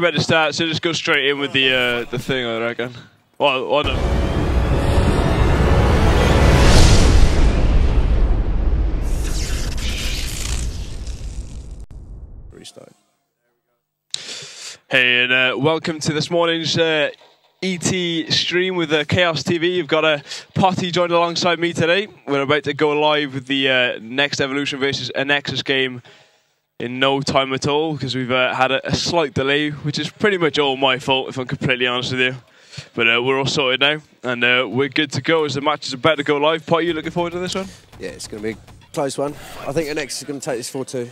about to start, so just go straight in with the uh, the thing, I reckon. Well, well no. Restart. Hey, and uh, welcome to this morning's uh, ET stream with uh, Kaos TV. You've got a Potty joined alongside me today. We're about to go live with the uh, next Evolution versus Anexis game in no time at all because we've uh, had a, a, slight delay, which is pretty much all my fault, if I'm completely honest with you. But uh, we're all sorted now, and uh, we're good to go as the match is about to go live. Pot, you looking forward to this one? Yeah, it's going to be a close one. I think the Nexus is going to take this 4-2.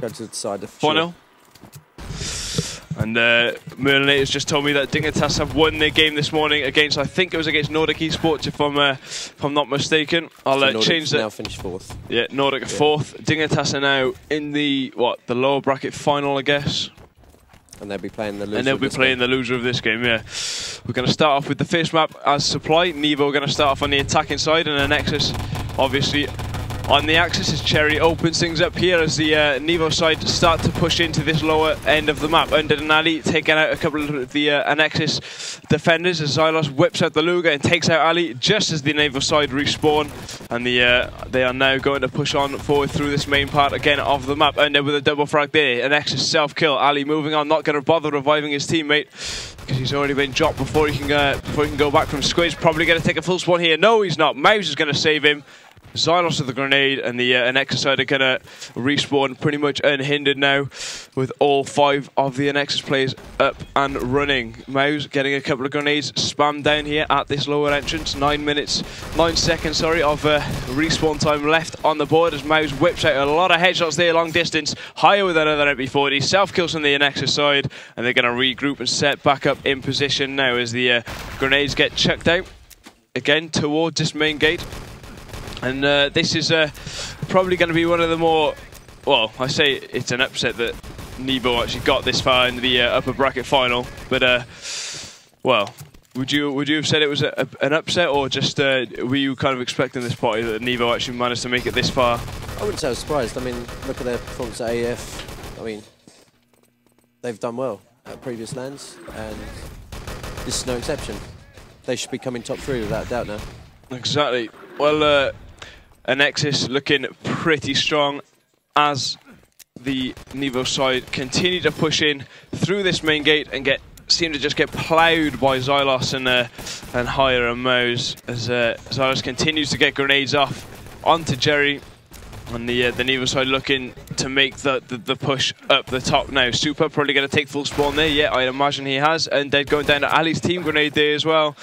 Go to the side. 4 0? And uh, Merlinator's just told me that Dignitas have won their game this morning against, I think it was against Nordic Esports, if I'm uh, if I'm not mistaken. I'll uh, change that. now finished fourth. Yeah, Nordic yeah. fourth. Dignitas are now in the what the lower bracket final, I guess. And they'll be playing the loser. And they'll be playing game. the loser of this game. Yeah, we're going to start off with the first map as supply. Nevo are going to start off on the attacking side, and the Nexus obviously on the axis as Cherry opens things up here as the uh, Nevo side start to push into this lower end of the map. Under an Ali taking out a couple of the uh, Anexis defenders as Xylos whips out the Luger and takes out Ali just as the Nevo side respawn. And the uh, they are now going to push on forward through this main part again of the map. Under with a double frag there. Anexis self-kill. Ali moving on, not going to bother reviving his teammate because he's already been dropped before he can uh, before he can go back from Squiz. Probably going to take a full spawn here. No, he's not. Mouse is going to save him. Xylos with the grenade and the uh, side are going to respawn pretty much unhindered now with all five of the Anexis players up and running. Mouse getting a couple of grenades spammed down here at this lower entrance. Nine minutes, nine seconds, sorry, of uh, respawn time left on the board as Mouse whips out a lot of headshots there long distance, higher with another MP40. Self-kills on the Anexis side and they're going to regroup and set back up in position now as the uh, grenades get chucked out again towards this main gate. And uh, this is uh, probably going to be one of the more, well, I say it's an upset that Nevo actually got this far in the uh, upper bracket final. But, uh, well, would you would you have said it was a, a, an upset, or just uh, were you kind of expecting this party that Nevo actually managed to make it this far? I wouldn't say I was surprised. I mean, look at their performance at AF. I mean, they've done well at previous lands, and this is no exception. They should be coming top three without doubt now. Exactly. Well, uh, Anexis looking pretty strong as the Nevo side continue to push in through this main gate and get seem to just get ploughed by Xylos and uh, and Hire and Mouse as uh, Xylos continues to get grenades off onto Jerry and the uh, the Nevo side looking to make the, the, the push up the top now. Super probably going to take full spawn there. Yeah, I imagine he has. And they're going down to Ali's team grenade there as well.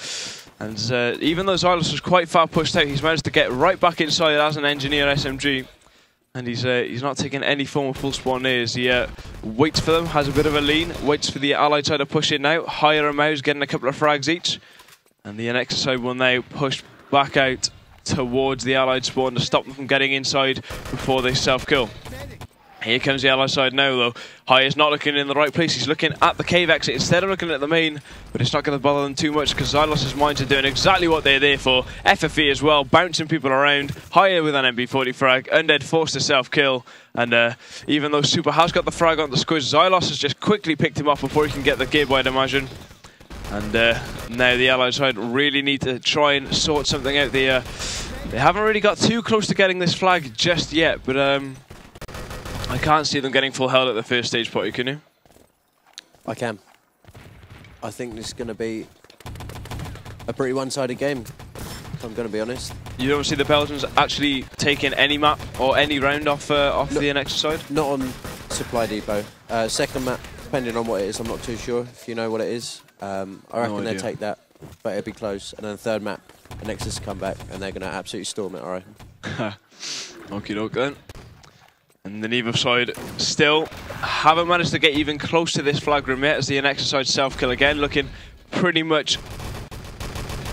And uh, even though Xylos was quite far pushed out, he's managed to get right back inside as an engineer SMG. And he's uh, he's not taking any form of full spawn here. He uh, waits for them, has a bit of a lean, waits for the allied side to push in now. Higher Mouse getting a couple of frags each. And the NX side will now push back out towards the allied spawn to stop them from getting inside before they self-kill. Here comes the ally side now, though. High is not looking in the right place. He's looking at the cave exit instead of looking at the main, but it's not going to bother them too much because Xylos' minds are doing exactly what they're there for. FFE as well, bouncing people around. Higher with an MP40 frag. Undead forced to self-kill. And uh, even though Super has got the frag on the squiz, Xylos has just quickly picked him off before he can get the gib, I'd imagine. And uh, now the Allied side really need to try and sort something out. They, uh, they haven't really got too close to getting this flag just yet, but... Um, I can't see them getting full held at the first stage party, can you? I can. I think this is going to be a pretty one-sided game, if I'm going to be honest. You don't see the Belgians actually taking any map or any round off uh, off no, the next side? Not on Supply Depot. Uh, second map, depending on what it is, I'm not too sure if you know what it is. Um, I reckon no they'll take that, but it'll be close. And then third map, the Nexus come back, and they're going to absolutely storm it, I reckon. Okie doke then. And the Nevo side still haven't managed to get even close to this flag room yet as the Annexus side self-kill again, looking pretty much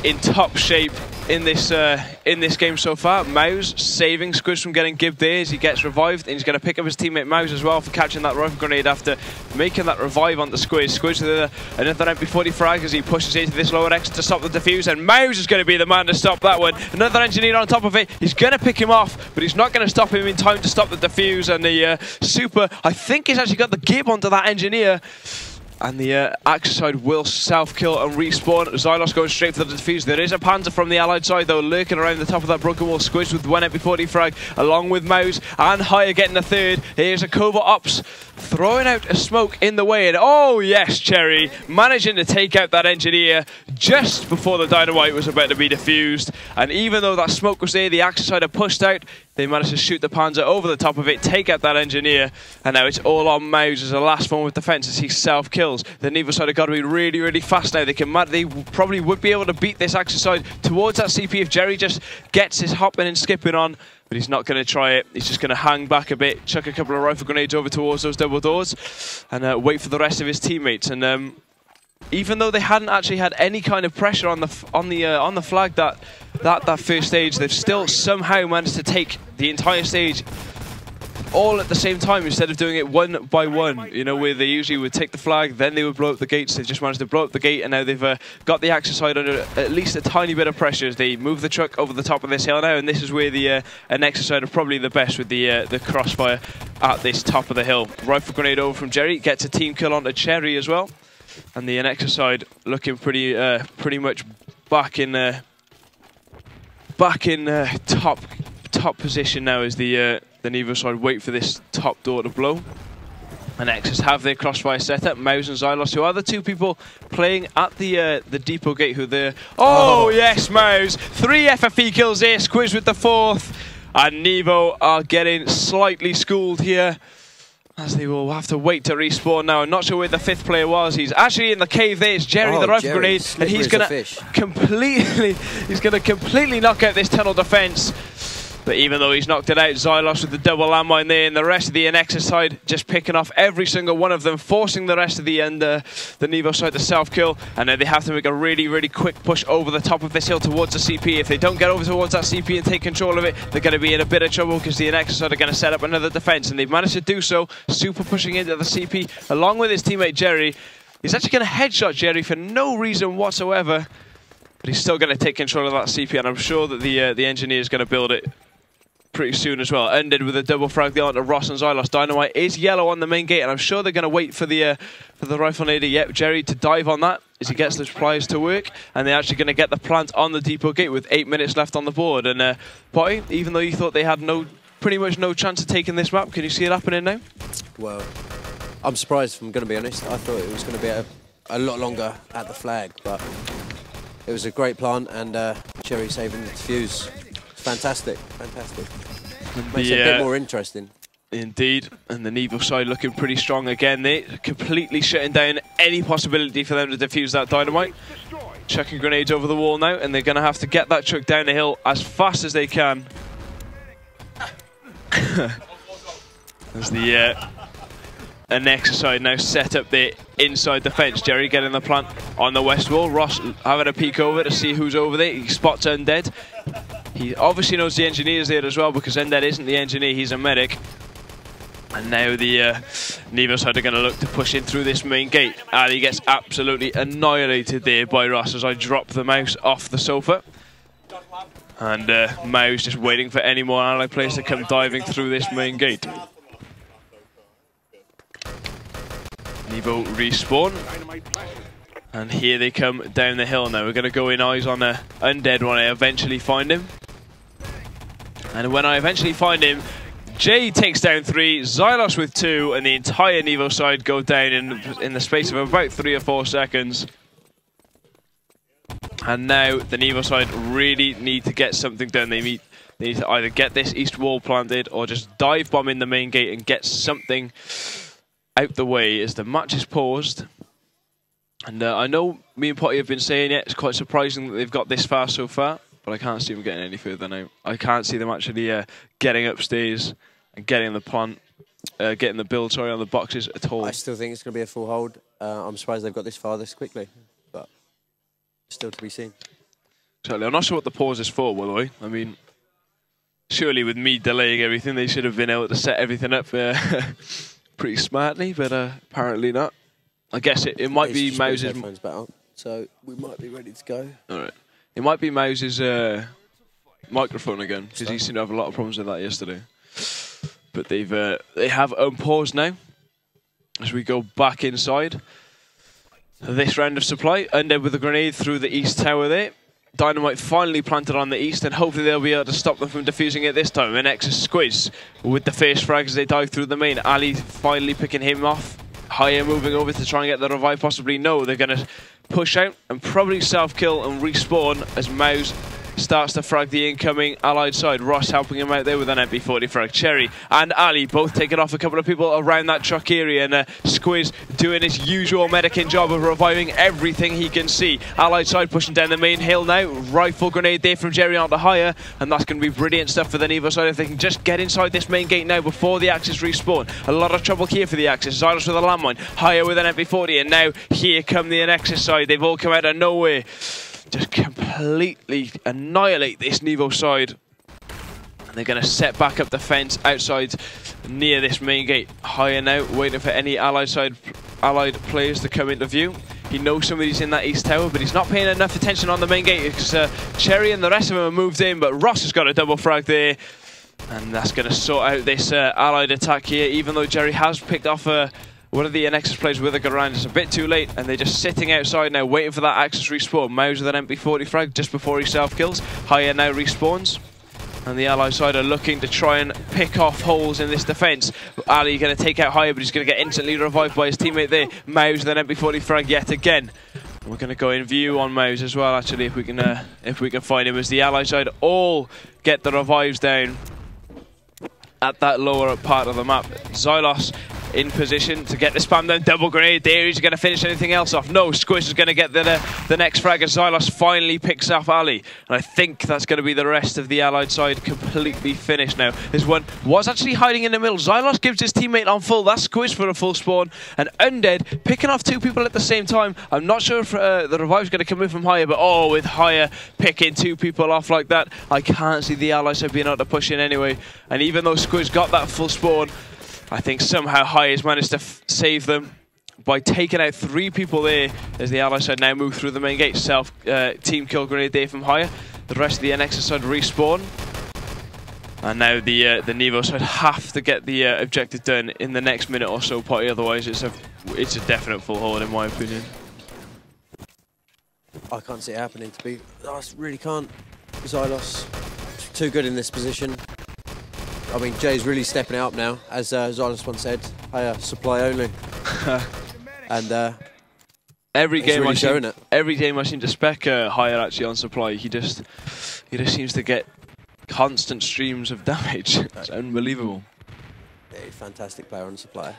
in top shape in this uh, in this game so far. Mouse saving Squiz from getting gibbed there as he gets revived, and he's going to pick up his teammate Mouse as well for catching that rifle grenade after making that revive on the Squiz. Squiz with another MP40 frag as he pushes into this lower exit to stop the defuse, and Mouse is going to be the man to stop that one. Another engineer on top of it. He's going to pick him off, but he's not going to stop him in time to stop the defuse, and the uh, Super, I think he's actually got the gib onto that engineer. And the uh, side will self-kill and respawn. Xylos going straight for the defuse. There is a Panzer from the Allied side, though, lurking around the top of that broken wall, squished with one MP40 frag, along with Mouse and Higher getting the third. Here's a Covert Ops throwing out a smoke in the way, and oh yes, Cherry, managing to take out that engineer just before the dynamite was about to be defused. And even though that smoke was there, the Axis side had pushed out, they managed to shoot the Panzer over the top of it, take out that engineer, and now it's all on Mouse as a last form of defense as he self-kills. The Nevo side have got to be really, really fast now. They can, they probably would be able to beat this Axis side towards that CP if Jerry just gets his hopping and skipping on but he's not going to try it. He's just going to hang back a bit, chuck a couple of rifle grenades over towards those double doors, and uh, wait for the rest of his teammates. And um, even though they hadn't actually had any kind of pressure on the on the uh, on the flag that that that first stage, they've still somehow managed to take the entire stage all at the same time instead of doing it one by one, you know, where they usually would take the flag, then they would blow up the gates. They just managed to blow up the gate, and now they've uh, got the Axis side under at least a tiny bit of pressure as they move the truck over the top of this hill now, and this is where the uh, Nexus side are probably the best with the uh, the crossfire at this top of the hill. Rifle grenade over from Jerry, gets a team kill onto Cherry as well, and the Nexus side looking pretty uh, pretty much back in uh, back in uh, top top position now as the uh, the Nevo side wait for this top door to blow. And Anexis have their crossfire set up. Mouse and Xylos, who are the two people playing at the uh, the depot gate who they're... Oh, oh, yes, Mouse! Three FFE kills there, Squiz with the fourth. And Nevo are getting slightly schooled here. As they will have to wait to respawn now. I'm not sure where the fifth player was. He's actually in the cave there. It's Jerry, oh, the Jerry, grenade. And he's going to completely... He's going to completely knock out this tunnel defense. But even though he's knocked it out, Xylos with the double landmine there, and the rest of the Nexus side just picking off every single one of them, forcing the rest of the end, uh, the Nevo side to self-kill. And then they have to make a really, really quick push over the top of this hill towards the CP. If they don't get over towards that CP and take control of it, they're going to be in a bit of trouble because the Nexus side are going to set up another defense. And they've managed to do so, super pushing into the CP, along with his teammate Jerry. He's actually going to headshot Jerry for no reason whatsoever. But he's still going to take control of that CP, and I'm sure that the uh, the engineer is going to build it pretty soon as well. Ended with a double frag the onto Ross and Xylos. Dynamite is yellow on the main gate, and I'm sure they're going to wait for the uh, for the rifle nader. Yep, Jerry to dive on that as he gets the supplies to work, and they're actually going to get the plant on the depot gate with eight minutes left on the board. And uh, Potty, even though you thought they had no, pretty much no chance of taking this map, can you see it happening now? Well, I'm surprised. If I'm going to be honest. I thought it was going to be a, a lot longer at the flag, but it was a great plant, and uh, Cherry saving the fuse. Fantastic, fantastic. Makes the, it a bit more interesting. Indeed, and the Nevo side looking pretty strong again. They completely shutting down any possibility for them to defuse that dynamite. Chucking grenades over the wall now, and they're going to have to get that truck down the hill as fast as they can. as the uh, an exercise now set up there inside the fence. Jerry getting the plant on the west wall. Ross having a peek over to see who's over there. He spots Undead. He obviously knows the engineer's there as well because Undead isn't the engineer, he's a medic. And now the uh, side are going to look to push in through this main gate. And he gets absolutely annihilated there by Ross as I drop the mouse off the sofa. And uh, Mouse just waiting for any more ally players to come diving through this main gate. Nevo respawn. And here they come down the hill now. We're going to go in eyes on a undead one. I eventually find him. And when I eventually find him, Jay takes down three, Xylos with two, and the entire Nevo side go down in, in the space of about three or four seconds. And now the Nevo side really need to get something done. They need, they need to either get this east wall planted or just dive bomb in the main gate and get something out the way as the match is paused. And uh, I know me and Potty have been saying it, it's quite surprising that they've got this far so far but I can't see them getting any further now. I can't see them actually uh, getting upstairs and getting the plant, uh, getting the build, sorry, on the boxes at all. I still think it's going to be a full hold. Uh, I'm surprised they've got this far this quickly, but still to be seen. Certainly, I'm not sure what the pause is for, by the way. I mean, surely with me delaying everything, they should have been able to set everything up uh, pretty smartly, but uh, apparently not. I guess it, it might be Moses. So we might be ready to go. All right. It might be Mouse's uh, microphone again because he seemed to have a lot of problems with that yesterday. But they've uh, they have unpaused now as we go back inside. this round of supply. Ended with a grenade through the east tower there. Dynamite finally planted on the east, and hopefully they'll be able to stop them from defusing it this time. And Anexis Squiz with the first frag as they dive through the main. Ali finally picking him off. Higher moving over to try and get the revive, possibly. No, they're going to push out and probably self-kill and respawn as Mouse starts to frag the incoming allied side. Ross helping him out there with an MP40 frag. Cherry and Ali both taking off a couple of people around that truck area and uh, Squiz doing his usual medicine job of reviving everything he can see. Allied side pushing down the main hill now. Rifle grenade there from Jerry onto higher and that's going to be brilliant stuff for the Nevo side if they can just get inside this main gate now before the Axis respawn. A lot of trouble here for the Axis. Xylos with a landmine. Higher with an MP40 and now here come the Nexus side. They've all come out of nowhere just completely annihilate this Nevo side. And they're going to set back up the fence outside near this main gate. Higher now, waiting for any allied side allied players to come into view. He knows somebody's in that east tower, but he's not paying enough attention on the main gate because uh, Cherry and the rest of them have moved in, but Ross has got a double frag there. And that's going to sort out this uh, allied attack here, even though Jerry has picked off a one of the Nexus players with a Garand. It's a bit too late, and they're just sitting outside now, waiting for that Axis respawn. Mouse with an MP40 frag just before he self-kills. Higher now respawns. And the Ally side are looking to try and pick off holes in this defence. Ali going to take out Higher, but he's going to get instantly revived by his teammate there. Mouse with an MP40 frag yet again. We're going to go in view on Mouse as well, actually, if we can uh, if we can find him. As the Ally side all get the revives down at that lower part of the map. Xylos in position to get the spam down. Double grenade there. He's going to finish anything else off. No, Squiz is going to get the, the, the next frag as Xylos finally picks up Ali. And I think that's going to be the rest of the Allied side completely finished now. This one was actually hiding in the middle. Xylos gives his teammate on full. That's Squiz for a full spawn. And Undead picking off two people at the same time. I'm not sure if uh, the revive's going to come in from higher, but oh, with higher picking two people off like that, I can't see the Allies have been able to push in anyway. And even though Squiz got that full spawn, I think somehow High has managed to save them by taking out three people there as the Allies side now move through the main gate. Self uh, team kill grenade there from Higher. The rest of the NX side respawn. And now the uh, the Nevo side have to get the uh, objective done in the next minute or so, potty. Otherwise, it's a it's a definite full hold in my opinion. I can't see it happening. To be, I really can't. Xylos too good in this position. I mean, Jay's really stepping it up now, as uh, Xylos once said. Hey, uh, supply only. and uh, every game really I seem, it. every game I seem to spec uh, higher actually on supply. He just he just seems to get constant streams of damage. it's unbelievable. Yeah, fantastic player on supply.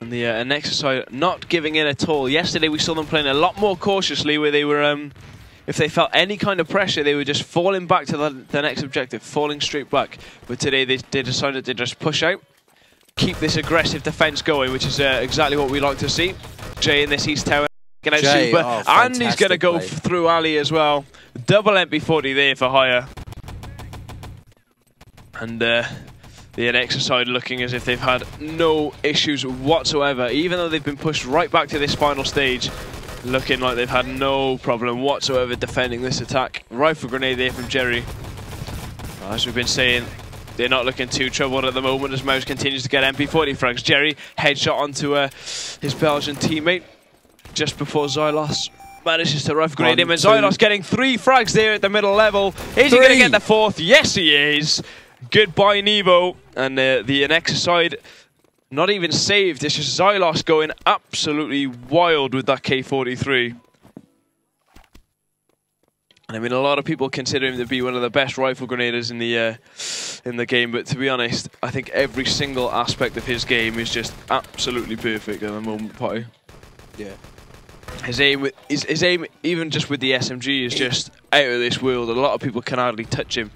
And the uh, Nexus side not giving in at all. Yesterday we saw them playing a lot more cautiously, where they were. Um, if they felt any kind of pressure, they were just falling back to the, the next objective, falling straight back. But today they, they decided to just push out, keep this aggressive defence going, which is uh, exactly what we like to see. Jay in this East Tower Jay, super, oh, and he's going to go through Ali as well. Double MP40 there for higher. And uh, the NX side looking as if they've had no issues whatsoever, even though they've been pushed right back to this final stage looking like they've had no problem whatsoever defending this attack. Rifle grenade there from Jerry. As we've been saying, they're not looking too troubled at the moment as Mouse continues to get MP40 frags. Jerry headshot onto uh, his Belgian teammate just before Xylos manages to rifle grenade him. And Xylos getting three frags there at the middle level. Is he going to get the fourth? Yes, he is. Goodbye, Nevo. And uh, the Anexis side not even saved. It's just Xylos going absolutely wild with that K43. And I mean, a lot of people consider him to be one of the best rifle grenaders in the uh, in the game, but to be honest, I think every single aspect of his game is just absolutely perfect at the moment, Potty. Yeah. His aim, his, his aim, even just with the SMG, is just out of this world. A lot of people can hardly touch him.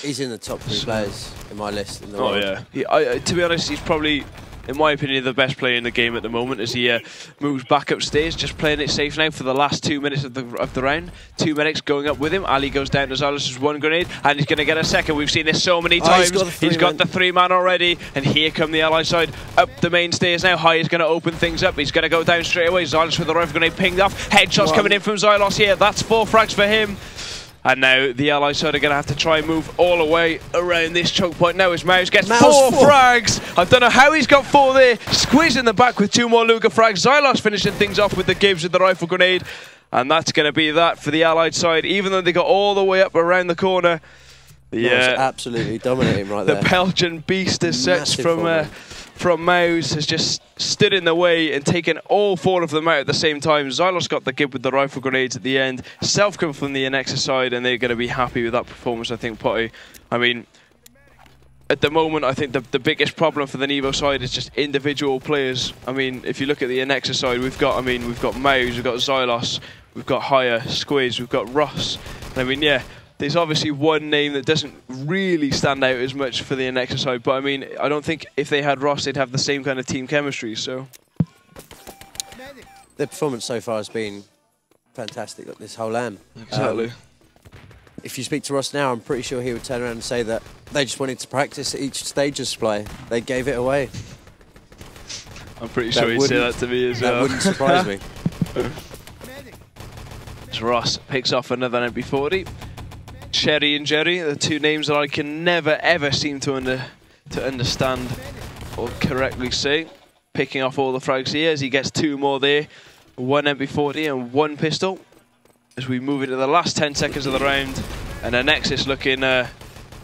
He's in the top three players in my list. In the oh world. yeah. He, I, to be honest, he's probably in my opinion, the best player in the game at the moment as he uh, moves back upstairs, just playing it safe now for the last two minutes of the of the round. Two medics going up with him. Ali goes down to Xylos' one grenade, and he's going to get a second. We've seen this so many times. Oh, he's got, the three man already, and here come the Ally side up the main stairs now. High is going to open things up. He's going to go down straight away. Xylos with the rifle grenade pinged off. Headshots coming in from Xylos here. That's four frags for him. And now the Allied side are going to have to try and move all the way around this choke point. Now as Mouse gets Mouse four, four. frags. I don't know how he's got four there. Squiz in the back with two more Luger frags. Xylos finishing things off with the Gibbs with the rifle grenade. And that's going to be that for the Allied side. Even though they got all the way up around the corner. Yeah, absolutely dominating right the there. Belgian beast as such from uh. From Maus has just stood in the way and taken all four of them out at the same time. Xylos got the gib with the rifle grenades at the end. Self come from the Anexis side, and they're going to be happy with that performance. I think Potty. I mean. At the moment, I think the, the biggest problem for the Nevo side is just individual players. I mean, if you look at the Anexis side, we've got, I mean, we've got Maus, we've got Xylos, we've got Haya, Squiz, we've got Ross. I mean, yeah, there's obviously one name that doesn't really stand out as much for the Anexis side, but I mean, I don't think if they had Ross, they'd have the same kind of team chemistry. So Their performance so far has been fantastic. Look, this whole LAN. exactly. Um, if you speak to Ross now, I'm pretty sure he would turn around and say that they just wanted to practice at each stage of display. They gave it away. I'm pretty that sure he'd say that to me as That well. wouldn't surprise me. Ross picks off another MP40. Cherry and Jerry, the two names that I can never ever seem to under to understand or correctly say. Picking off all the frags here as he gets two more there. One MP40 and one pistol. As we move into the last 10 seconds of the round. And a Nexus looking uh,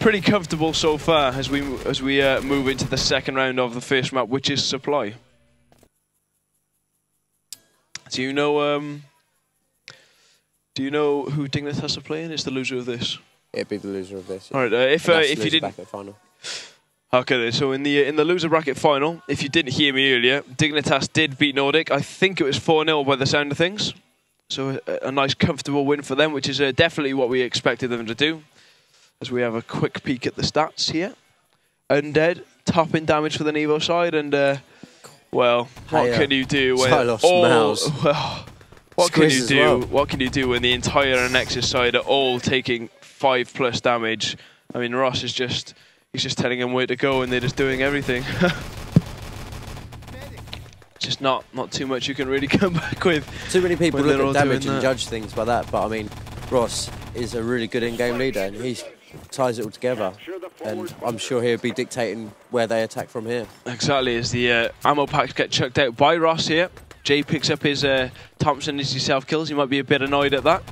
pretty comfortable so far as we as we uh, move into the second round of the first map, which is Supply. Do you know um, do you know who Dignitas are playing? It's the loser of this. It'd be the loser of this. All right. Uh, if uh, if you didn't, back at final. okay. Then, so in the in the loser bracket final, if you didn't hear me earlier, Dignitas did beat Nordic. I think it was four 0 by the sound of things. So a, a nice, comfortable win for them, which is uh, definitely what we expected them to do. As we have a quick peek at the stats here, Undead top in damage for the Nevo side, and uh, well, what Hey, uh, can you do when all well, what can you do? well. What can you do when the entire Nexus side are all taking five plus damage? I mean, Ross is just he's just telling them where to go, and they're just doing everything. just not not too much you can really come back with. Too many people look at damage and that. judge things by that, but I mean, Ross is a really good in-game leader, and he ties it all together. And I'm sure he'll be dictating where they attack from here. Exactly, as the uh, ammo packs get chucked out by Ross here. Jay picks up his uh, Thompson as he self kills. He might be a bit annoyed at that.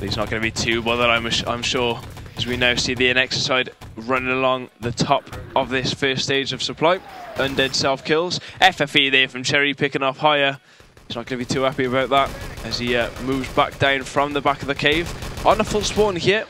But he's not going to be too bothered, I'm, I'm sure, as we now see the NX side running along the top of this first stage of supply. Undead self kills. FFE there from Cherry picking off higher. He's not going to be too happy about that as he uh, moves back down from the back of the cave. On a full spawn here.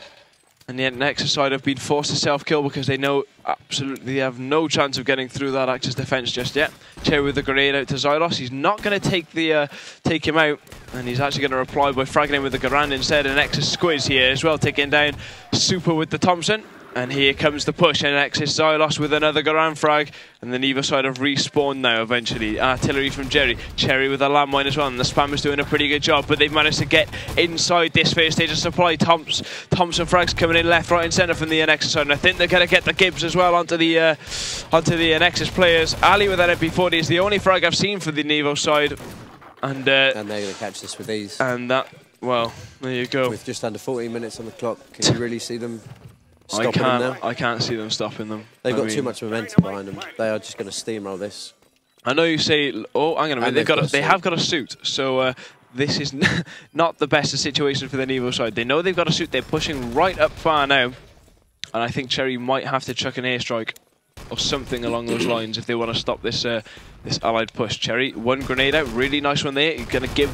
And the Nexus side have been forced to self-kill because they know absolutely they have no chance of getting through that Axis defense just yet. Cherry with the grenade out to Xylos. He's not going to take the uh, take him out, and he's actually going to reply by fragging him with the Garand instead. And Anexis squiz here as well, taking down Super with the Thompson. And here comes the push, and Anexis Xylos with another Garand frag. And then either side have respawned now eventually. Artillery from Jerry. Cherry with a landmine as well, and the spam is doing a pretty good job, but they've managed to get inside this first stage of supply. Thompson, Thompson frags coming in left, right, and centre from the Nexus side, and I think they're going to get the Gibbs as well onto the uh, onto the Nexus players. Ali with that MP40 is the only frag I've seen for the Nevo side, and uh, And they're going to catch this with ease. and that well, there you go. With just under 14 minutes on the clock, can you really see them I stopping them can't now? I can't see them stopping them. They've I got too much momentum behind them. They are just going to steamroll this. I know you say, oh, hang on a minute, And they've they've got, got a they have got a suit, so uh, this is not the best situation for the Nevo side. They know they've got a suit, they're pushing right up far now, and I think Cherry might have to chuck an airstrike or something along those lines if they want to stop this uh, this allied push. Cherry, one grenade out, really nice one there. You're going to give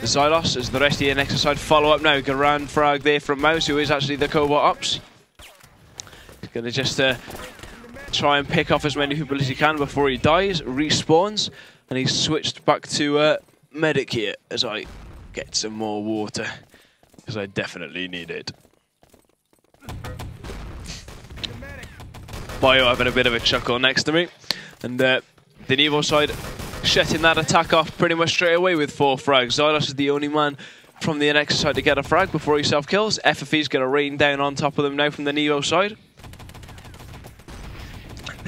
the Xylos as the rest of the Nexus side follow up now. Garand frag there from Mouse, who is actually the Covert Ops. Going to just uh, try and pick off as many people as he can before he dies, respawns, and he's switched back to uh, medic here as I get some more water, because I definitely need it. Bio having a bit of a chuckle next to me, and uh, the Nevo side shutting that attack off pretty much straight away with four frags. Xylos is the only man from the NX side to get a frag before he self-kills. FFE's going to rain down on top of them now from the Nevo side.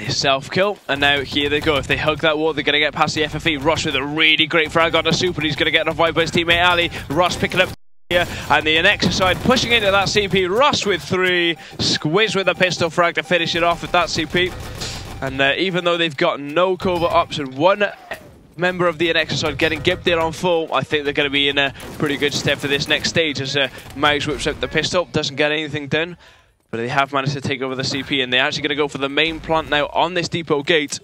Self-kill, and now here they go. If they hug that wall, they're going to get past the FFE. Ross with a really great frag on the super. He's going to get revived by his teammate Ali. Ross picking up here, And the Anexis side pushing into that CP. Ross with three. Squiz with a pistol frag to finish it off with that CP. And uh, even though they've got no cover option, one member of the Anexis side getting gipped there on full, I think they're going to be in a pretty good step for this next stage as uh, Mouse whips out the pistol. Doesn't get anything done. But they have managed to take over the CP and they're actually going to go for the main plant now on this depot gate.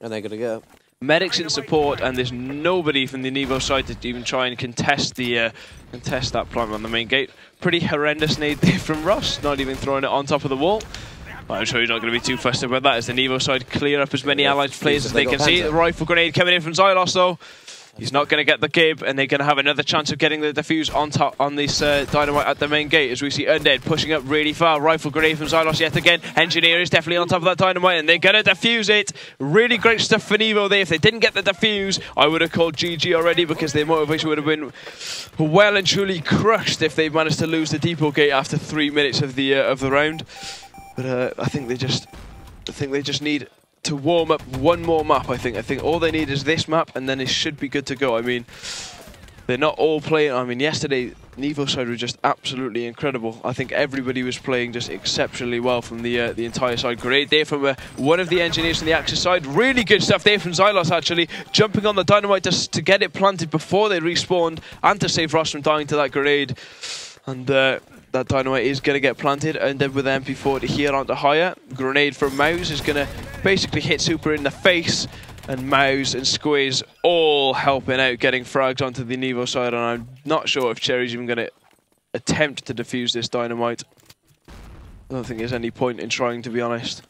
And they're going to go medics in support, and there's nobody from the Nevo side to even try and contest the uh, contest that plant on the main gate. Pretty horrendous nade there from Ross, not even throwing it on top of the wall. I'm sure he's not going to be too fussed about that as the Nevo side clear up as many allied players as they can see. The rifle grenade coming in from Xylos though. He's not going to get the gib, and they're going to have another chance of getting the defuse on top on this uh, dynamite at the main gate. As we see Undead pushing up really far, rifle grenade from Xylos yet again. Engineer is definitely on top of that dynamite, and they're going to defuse it. Really great stuff for Nevo there. If they didn't get the defuse, I would have called GG already because their motivation would have been well and truly crushed if they managed to lose the depot gate after three minutes of the uh, of the round. But uh, I think they just, I think they just need to warm up one more map, I think. I think all they need is this map, and then it should be good to go. I mean, they're not all playing. I mean, yesterday, Nevo side was just absolutely incredible. I think everybody was playing just exceptionally well from the uh, the entire side. Great day from uh, one of the engineers from the Axis side. Really good stuff there from Xylos, actually. Jumping on the dynamite just to get it planted before they respawned and to save Ross from dying to that grenade. And uh, that dynamite is going to get planted and then with the MP40 here onto higher. Grenade from Mouse is going to basically hit Super in the face and Mouse and Squeeze all helping out getting frags onto the Nevo side and I'm not sure if Cherry's even going to attempt to defuse this dynamite. I don't think there's any point in trying to be honest.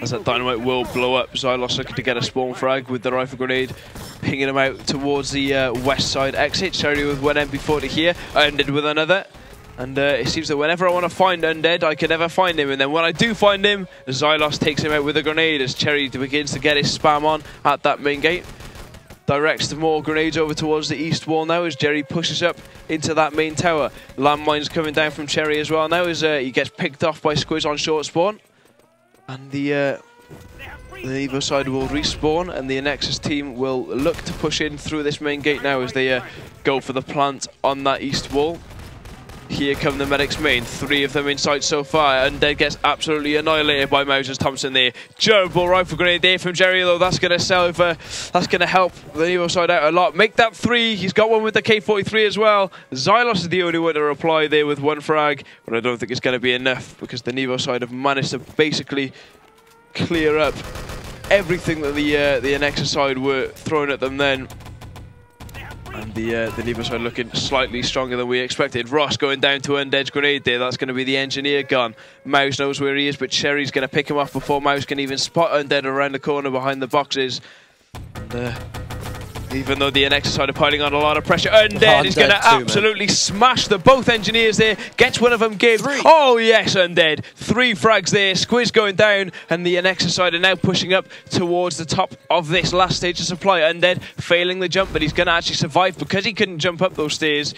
As that dynamite will blow up, Xylos looking to get a spawn frag with the rifle grenade, pinging him out towards the uh, west side exit. Cherry with one MP40 here, ended with another. And uh, it seems that whenever I want to find Undead, I can never find him. And then when I do find him, Xylos takes him out with a grenade as Cherry begins to get his spam on at that main gate. Directs more grenades over towards the east wall now as Jerry pushes up into that main tower. Landmines coming down from Cherry as well now as uh, he gets picked off by Squiz on short spawn. And the uh, the Nevo side will respawn and the Nexus team will look to push in through this main gate now as they uh, go for the plant on that east wall. Here come the medics main, three of them inside so far. Undead gets absolutely annihilated by Moses Thompson there. Durable rifle grenade there from Jerry, though. That's going to sell for, that's going to help the Nevo side out a lot. Make that three. He's got one with the K43 as well. Xylos is the only one to reply there with one frag, but I don't think it's going to be enough because the Nevo side have managed to basically clear up everything that the uh, the Anexis side were throwing at them then. And the uh, the Nevo side looking slightly stronger than we expected. Ross going down to Undead's grenade there. That's going to be the engineer gun. Mouse knows where he is, but Cherry's going to pick him off before Mouse can even spot Undead around the corner behind the boxes. And, uh, even though the NX side are piling on a lot of pressure. Undead is going to absolutely man. smash the both engineers there. Gets one of them give. Oh, yes, Undead. Three frags there. Squiz going down. And the NX side are now pushing up towards the top of this last stage of supply. Undead failing the jump, but he's going to actually survive because he couldn't jump up those stairs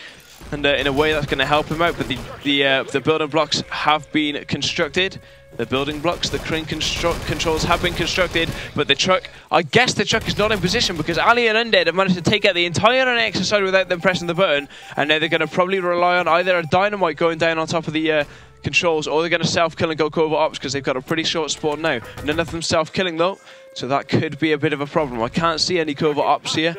and uh, in a way that's going to help him out. But the the, uh, the building blocks have been constructed. The building blocks, the crane controls have been constructed, but the truck, I guess the truck is not in position because Ali and Undead have managed to take out the entire exercise without them pressing the button, and now they're going to probably rely on either a dynamite going down on top of the uh, controls, or they're going to self-kill and go cover ops because they've got a pretty short spawn now. None of them self-killing though, so that could be a bit of a problem. I can't see any cover ops here.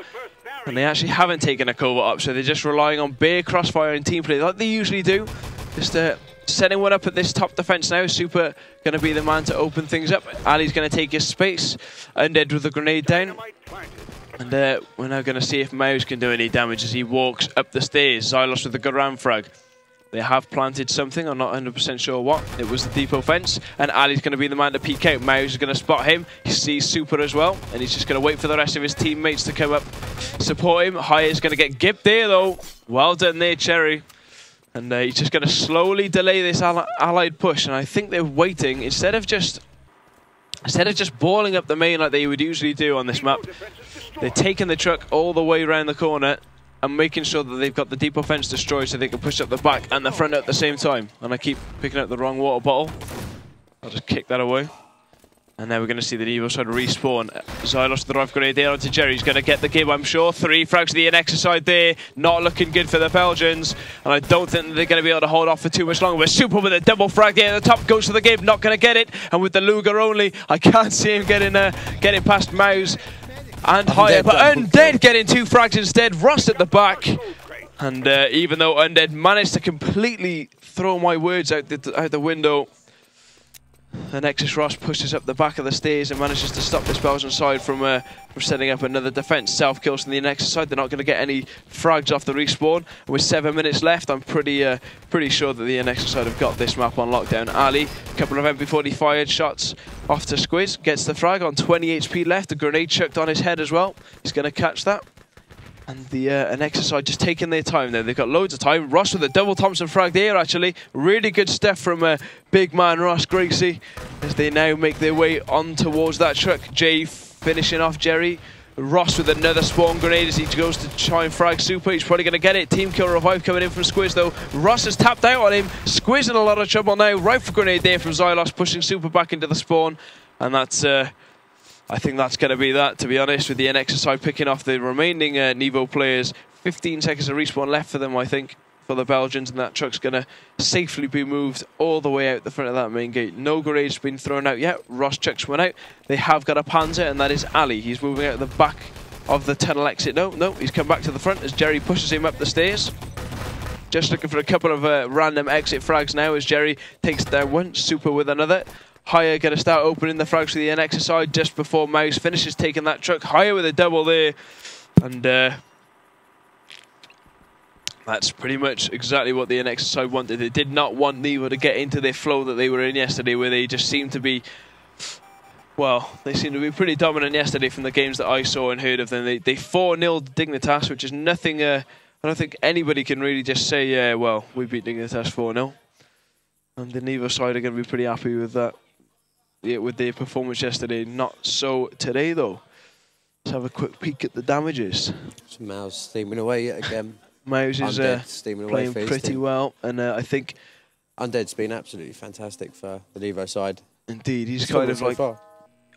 And they actually haven't taken a cover up, so they're just relying on bare crossfire and team play like they usually do. Just uh, setting one up at this top defense now. Super going to be the man to open things up. Ali's going to take his space. Undead with the grenade down. And uh, we're now going to see if Mouse can do any damage as he walks up the stairs. Xylos with the Garand frag. They have planted something, I'm not 100% sure what. It was the depot fence, and Ali's going to be the man to peek out. Mouse is going to spot him. He sees Super as well, and he's just going to wait for the rest of his teammates to come up, support him. High is going to get gipped there, though. Well done there, Cherry. And uh, he's just going to slowly delay this allied push, and I think they're waiting. Instead of just instead of just balling up the main like they would usually do on this map, they're taking the truck all the way around the corner and making sure that they've got the depot fence destroyed so they can push up the back and the front at the same time. And I keep picking up the wrong water bottle. I'll just kick that away. And now we're going to see the Nevo side respawn. Xylos the drive grenade there onto Jerry. He's going to get the game, I'm sure. Three frags to the NX side there. Not looking good for the Belgians. And I don't think they're going to be able to hold off for too much longer. We're super with a double frag there. at The top goes to the game. Not going to get it. And with the Luger only, I can't see him getting uh, getting past Mouse and higher. But Undead getting two frags instead. Rust at the back. And uh, even though Undead managed to completely throw my words out the, out the window, the Nexus Ross pushes up the back of the stairs and manages to stop this Belgian side from, uh, from setting up another defense. Self kills from the Nexus side. They're not going to get any frags off the respawn. With seven minutes left, I'm pretty uh, pretty sure that the Nexus side have got this map on lockdown. Ali, a couple of MP40 fired shots off to Squiz, gets the frag on 20 HP left. The grenade chucked on his head as well. He's going to catch that. And the uh, Nexus side just taking their time there. They've got loads of time. Ross with a double Thompson frag there, actually. Really good step from uh, big man Ross Gracie as they now make their way on towards that truck. Jay finishing off Jerry. Ross with another spawn grenade as he goes to try and frag Super. He's probably going to get it. Team kill revive coming in from Squiz though. Ross has tapped out on him. Squiz in a lot of trouble now. Rifle grenade there from Xylos pushing Super back into the spawn. And that's... Uh, I think that's going to be that, to be honest, with the NX side picking off the remaining uh, Nevo players. 15 seconds of respawn left for them, I think, for the Belgians, and that truck's going to safely be moved all the way out the front of that main gate. No grenades been thrown out yet. Ross chucks one out. They have got a Panzer, and that is Ali. He's moving out the back of the tunnel exit. No, no, he's come back to the front as Jerry pushes him up the stairs. Just looking for a couple of uh, random exit frags now as Jerry takes down one, Super with another. Higher to start opening the frags for the NX side just before Mouse finishes taking that truck. Higher with a double there. And uh, that's pretty much exactly what the NX side wanted. They did not want Nevo to get into their flow that they were in yesterday where they just seemed to be well, they seemed to be pretty dominant yesterday from the games that I saw and heard of them. They they 4 0 Dignitas, which is nothing. Uh, I don't think anybody can really just say, yeah, well, we beat Dignitas 4 0. And the Nevo side are going to be pretty happy with that with their performance yesterday. Not so today, though. Let's have a quick peek at the damages. So Mouse steaming away yet again. Mouse is uh, playing pretty well, and uh, I think Undead's been absolutely fantastic for the Nevo side. Indeed, he's kind of so like. Far.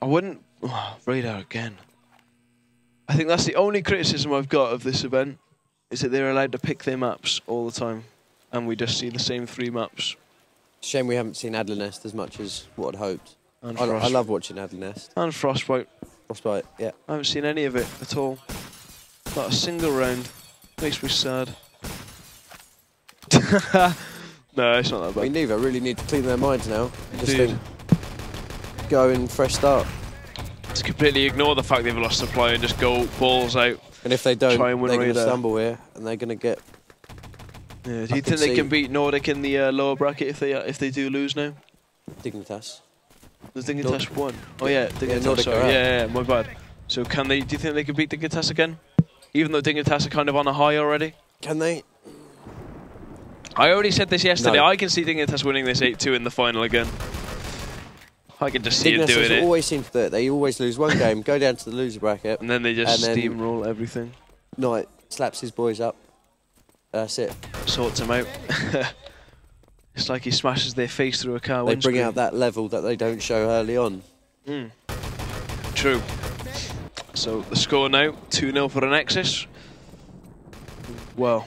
I wouldn't oh, radar again. I think that's the only criticism I've got of this event is that they're allowed to pick their maps all the time, and we just see the same three maps. Shame we haven't seen Adler as much as what I'd hoped. And I, I love watching Adlernest. And Frostbite. Frostbite, yeah. I haven't seen any of it at all. Not a single round. Makes me sad. no, it's not that bad. We neither really need to clean their minds now. Just go in fresh start. Just completely ignore the fact they've lost supply and just go balls out. And if they don't, they're going to stumble here and they're going to get. Yeah, do you think they can beat Nordic in the uh, lower bracket if they uh, if they do lose now? Dignitas. The Dignitas won. Oh yeah, Dignitas. Yeah, sorry. Yeah, yeah, my bad. So can they? Do you think they can beat Dignitas again? Even though Dignitas are kind of on a high already. Can they? I already said this yesterday. No. I can see Dignitas winning this 8-2 in the final again. I can just see Dignitas it doing it. always seem to do it. They always lose one game, go down to the loser bracket. And then they just steamroll everything. Knight slaps his boys up. That's it. Sorts them out. It's like he smashes their face through a car They bring out that level that they don't show early on. Mm. True. So the score now, 2-0 for Anexis. Well,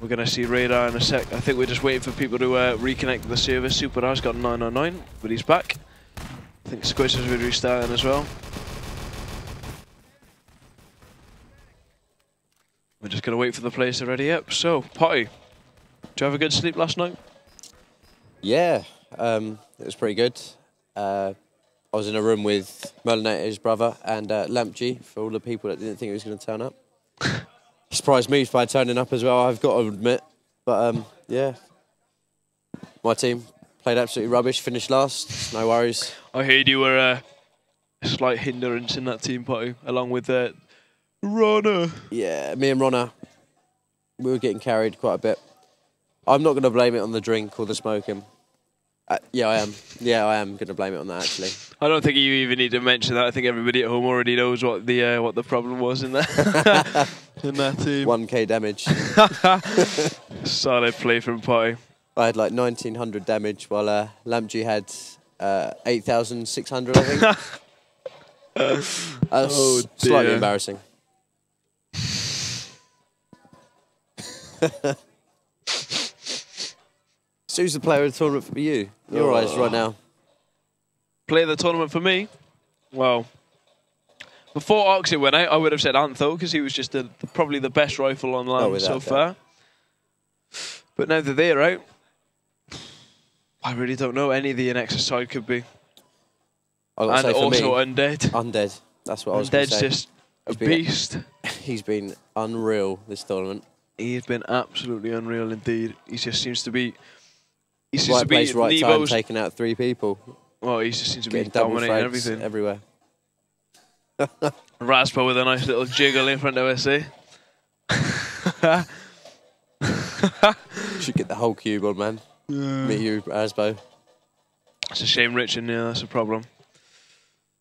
we're going to see Radar in a sec. I think we're just waiting for people to uh, reconnect to the service. Super has got 909, but he's back. I think Squiz is really restarting as well. We're just going to wait for the players to ready up. So, Potty, you have a good sleep last night? Yeah, um, it was pretty good. Uh, I was in a room with Melanator's brother and uh, Lampg for all the people that didn't think he was going to turn up. Surprised me by turning up as well, I've got to admit. But um, yeah, my team played absolutely rubbish, finished last, no worries. I heard you were uh, a slight hindrance in that team party, along with uh, Ronna. Yeah, me and Ronna, we were getting carried quite a bit. I'm not going to blame it on the drink or the smoking. Uh, yeah, I am. Yeah, I am going to blame it on that. Actually, I don't think you even need to mention that. I think everybody at home already knows what the uh, what the problem was in that in that team. One k damage. Solid play from Potty. I had like 1900 damage, while uh, had uh, 8,600, I think. That's Oh, slightly embarrassing. So who's the player of the tournament for you? Your oh. eyes right now. Player of the tournament for me. Well, before Oxy went out, I would have said Antho because he was just a, probably the best rifle on land Oh, so far. But now that they're out, I really don't know any of the Nexus side could be. And also me, Undead. Undead. That's what I was going Undead's to say. just a He's been- beast. He's been unreal this tournament. He's been absolutely unreal indeed. He just seems to be. He seems Right place, right time, taking out three people. well, he just seems to be dominating everything. everywhere. Raspa with a nice little jiggle in front of us, eh? Should get the whole cube on, man. Meet you, Raspo. It's a shame Richard, yeah, that's a problem.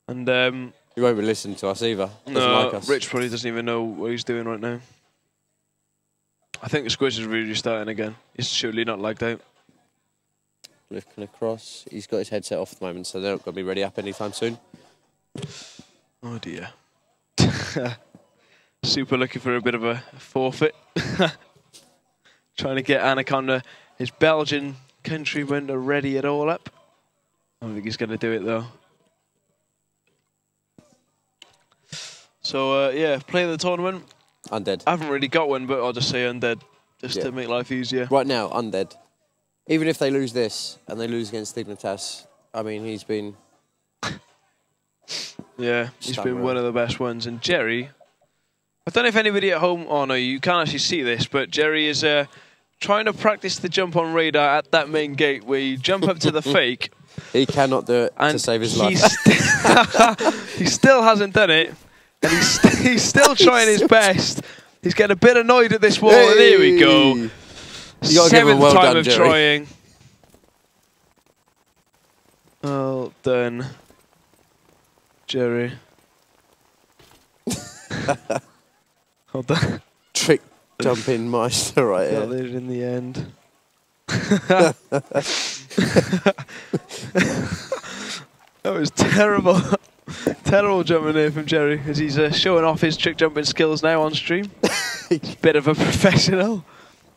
And um, He won't be listening to us either. Doesn't no, like us. Rich probably doesn't even know what he's doing right now. I think the squish is really starting again. He's surely not lagged out. Looking across. He's got his headset off at the moment, so they're not going to be ready up anytime soon. Oh dear. Super looking for a bit of a forfeit. Trying to get Anaconda, his Belgian countryman, to ready it all up. I don't think he's going to do it though. So uh, yeah, play the tournament. Undead. I haven't really got one, but I'll just say undead, just Yeah. to make life easier. Right now, Undead. Even if they lose this and they lose against Dignitas, I mean, he's been. Yeah, he's been one of the best ones. And Jerry, I don't know if anybody at home, oh no, you can't actually see this, but Jerry is uh, trying to practice the jump on radar at that main gate where you jump up to the fake He cannot do it and to save his life. he still hasn't done it, and he's, st- he's still trying his best. He's getting a bit annoyed at this wall, and here we go. Seventh well time done, of Jerry. trying. Well done, Jerry. Hold that Trick jumping meister right Got here. there in the end. that was terrible. terrible jumping there from Jerry as he's uh, showing off his trick jumping skills now on stream. He's a bit of a professional.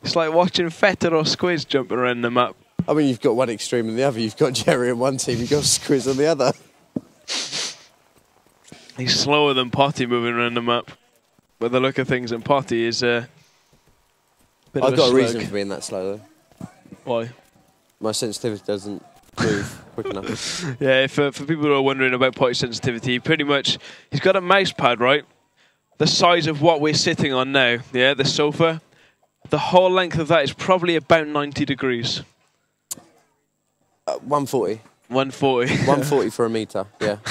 It's like watching Fetter or Squiz jumping around the map. I mean, you've got one extreme and the other. You've got Jerry in one team, you've got Squiz on the other. He's slower than Potty moving around the map. But the look of things, and Potty is uh, a I've of got a reason for being that slow, though. Why? My sensitivity doesn't move quick enough. Yeah, for, for people who are wondering about potty sensitivity, pretty much he's got a mouse pad, right? The size of what we're sitting on now, yeah, the sofa. The whole length of that is probably about 90 degrees. Uh, 140. 140. 140 for a meter, yeah.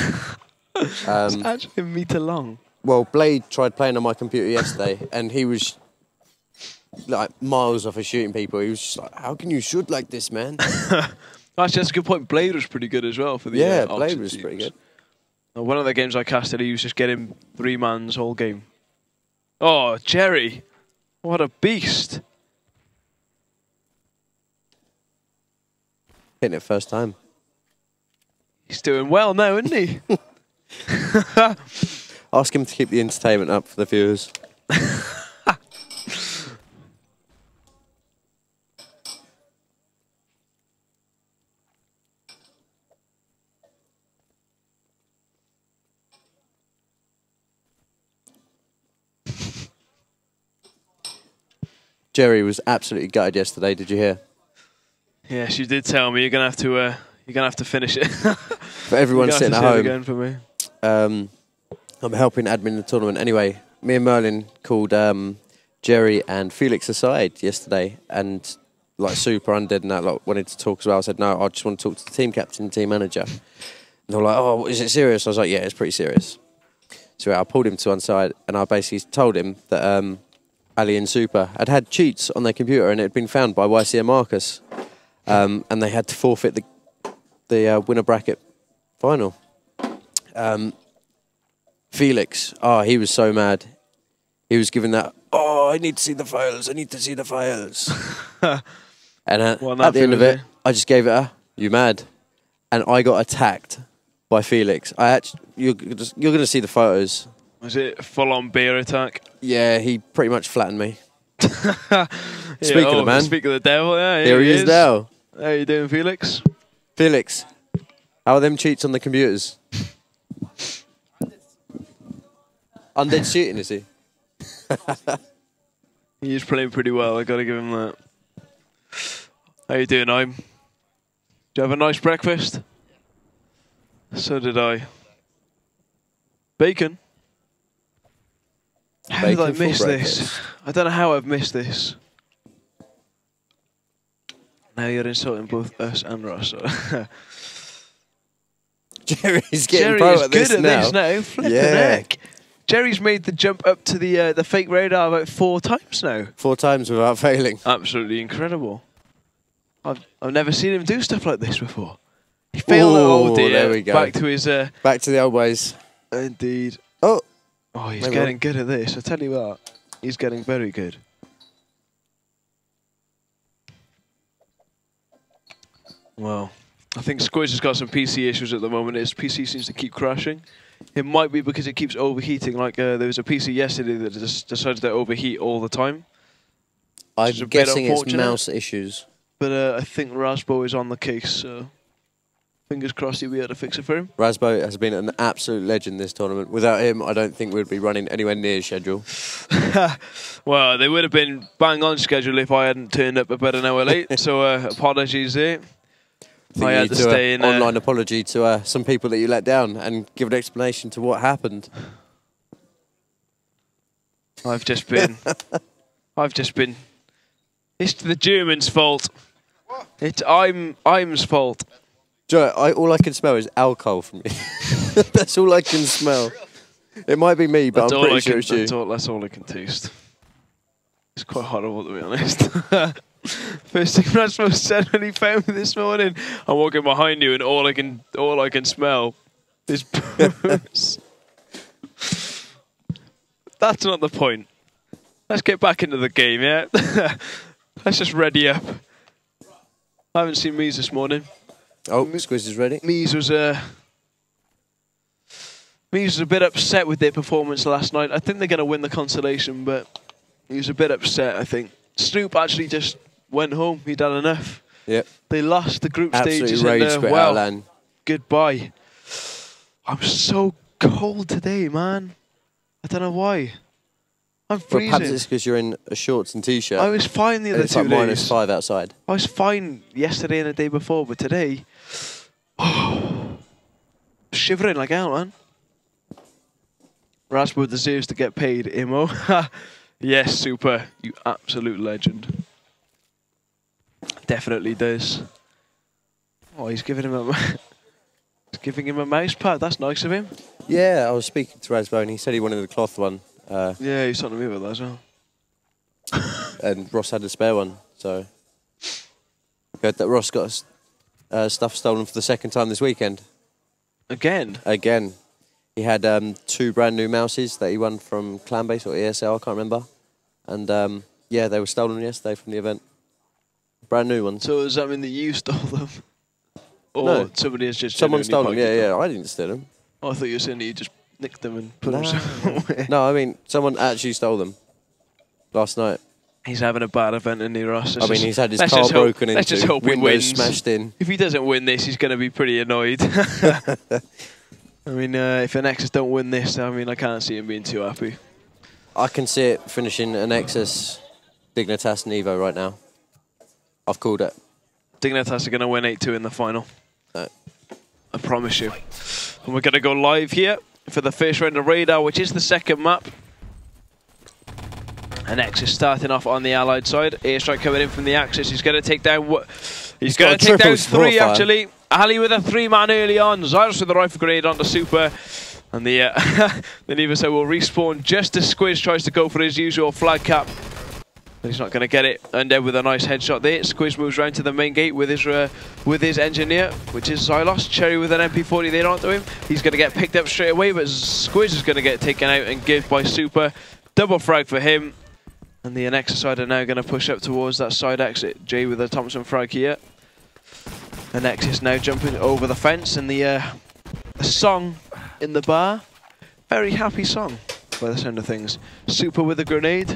Um, Actually a meter long. well, Blade tried playing on my computer yesterday, and he was like miles off of shooting people. He was just like, "How can you shoot like this, man?" Actually, that's a good point. Blade was pretty good as well for the yeah, uh, Blade was pretty good. One of the games I casted, he was just getting three mans whole game. Oh, Jerry. What a beast. Hitting it first time. He's doing well now, isn't he? Ask him to keep the entertainment up for the viewers. Jerry was absolutely gutted yesterday. Did you hear? yes, you did tell me you're gonna have to. Uh, you're gonna have to finish it. For everyone sitting at home, again for me. um, I'm helping admin the tournament. Anyway, me and Merlin called um, Jerry and Felix aside yesterday, and like super undead and that like wanted to talk as well. I said no, I just want to talk to the team captain, and team manager. And they were like, "Oh, is it serious?" I was like, "Yeah, it's pretty serious." So I pulled him to one side, and I basically told him that um, Ali and Super had had cheats on their computer, and it had been found by YCN Marcus, um, and they had to forfeit the the uh, winner bracket final. Um, Felix, oh, he was so mad. He was given that, oh, I need to see the files, I need to see the files. and uh, What, at the end of it, I just gave it a, you mad? and I got attacked by Felix. I actually, you're you're going to see the photos. Was it full on beer attack? Yeah, he pretty much flattened me. yeah, Speaking oh, of man, Speak of the devil, yeah. here he is now. How you doing, Felix? Felix, how are them cheats on the computers? Undead shooting, is he? He's playing pretty well. I gotta give him that. How you doing, I'm? Did you have a nice breakfast? So did I. Bacon. How did I miss this? I don't know how I've missed this. Now you're insulting both us and Ross. Jerry's getting Jerry pro is at good this at now. this now. Yeah. heck. Jerry's made the jump up to the uh, the fake radar about four times now. Four times without failing. Absolutely incredible. I've I've never seen him do stuff like this before. He failed. oh dear. there we go. Back to his. Uh, Back to the old ways. indeed. Oh, Oh, he's Maybe getting good at this. I tell you what, he's getting very good. Well, I think Squiz has got some PC issues at the moment. His PC seems to keep crashing. It might be because it keeps overheating. Like uh, there was a PC yesterday that just decided to overheat all the time. I'm is a bit guessing it's mouse issues. But uh, I think Rasbo is on the case, so fingers crossed he'll be able to fix it for him. Rasbo has been an absolute legend this tournament. Without him, I don't think we'd be running anywhere near schedule. well, they would have been bang on schedule if I hadn't turned up about an hour late. so uh, apologies there. I I had to to stay uh, in, uh, online apology to uh, some people that you let down and give an explanation to what happened. I've just been. I've just been. It's the Germans' fault. It's I'm I'm's fault. Joe, I, all I can smell is alcohol from you. that's all I can smell. It might be me, but That's I'm pretty I sure can. it's you. That's all, that's all I can taste. It's quite horrible to be honest. First thing Rasmus said when he found me this morning, I'm walking behind you and all I can all I can smell is booze. That's not the point. Let's get back into the game, yeah? Let's just ready up. I haven't seen Mies this morning. Oh, Squiz is ready. Mies was uh, Mies was a bit upset with their performance last night. I think they're going to win the consolation, but he was a bit upset. I think Snoop actually just went home. He'd had enough. Yep. They lost the group Absolutely stages. rage and, uh, quit well, Outland. goodbye. I'm so cold today, man. I don't know why. I'm But perhaps freezing. it's because you're in a shorts and t-shirt. I was fine the other it's two like minus days. five outside. I was fine yesterday and the day before, but today, shivering like hell, man. Rasmus deserves to get paid, Imo. yes, super. You absolute legend. Definitely does. Oh, he's giving him a, he's giving him a mouse pad. That's nice of him. Yeah, I was speaking to Rasbo and he said he wanted the cloth one. Uh, Yeah, he's talking to me about that as well. and Ross had a spare one. So heard that Ross got uh, stuff stolen for the second time this weekend. Again, Again, he had um, two brand new mouses that he won from Clanbase or ESL, I can't remember. And um, yeah, they were stolen yesterday from the event. Brand new ones. so does that mean that you stole them? Or No. somebody has just Someone stole them. Yeah, yeah. I didn't steal them. Oh, I thought you were saying that you just nicked them and put them No. somewhere. No, I mean someone actually stole them last night. He's having a bad event in Ross. I mean, he's had his let's car just hope- broken into, Let's just hope he windows wins. smashed in. If he doesn't win this, he's going to be pretty annoyed. I mean, uh, if the Nexus don't win this, I mean, I can't see him being too happy. I can see it finishing Anexis Dignitas and Evo right now. I've called it. Dignitas are going to win 8-2 in the final. No. I promise you. And we're going to go live here for the first round of Radar, which is the second map. And Nexus starting off on the Allied side. Airstrike coming in from the Axis. He's going to take down... He's, He's going to take down three, profile. actually. Ali with a three-man early on. Zyrus with the rifle grenade onto Super. And the, uh, the Nevaso will respawn just as Squiz tries to go for his usual flag cap. But he's not going to get it. And then with a nice headshot there, Squiz moves round to the main gate with his uh, with his engineer, which is Xylos. Cherry with an MP40 there onto him. He's going to get picked up straight away, but Squiz is going to get taken out and give by Super. Double frag for him. And the Anexis side are now going to push up towards that side exit. Jay with a Thompson frag here. And Nexus now jumping over the fence and the, uh, song in the bar. Very happy song by the sound of things. Super with a grenade.